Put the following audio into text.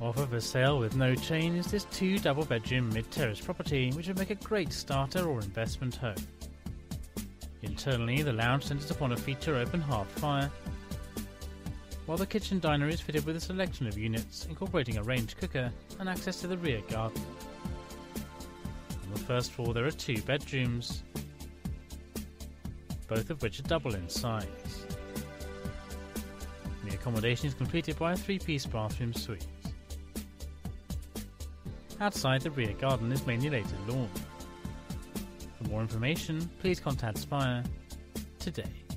Offer for sale with no chain is this two double bedroom mid terrace property which would make a great starter or investment home. Internally, the lounge centres upon a feature open hearth fire, while the kitchen diner is fitted with a selection of units incorporating a range cooker and access to the rear garden. On the first floor, there are two bedrooms, both of which are double in size. The accommodation is completed by a three piece bathroom suite. Outside the rear garden is mainly laid lawn. For more information, please contact Spire today.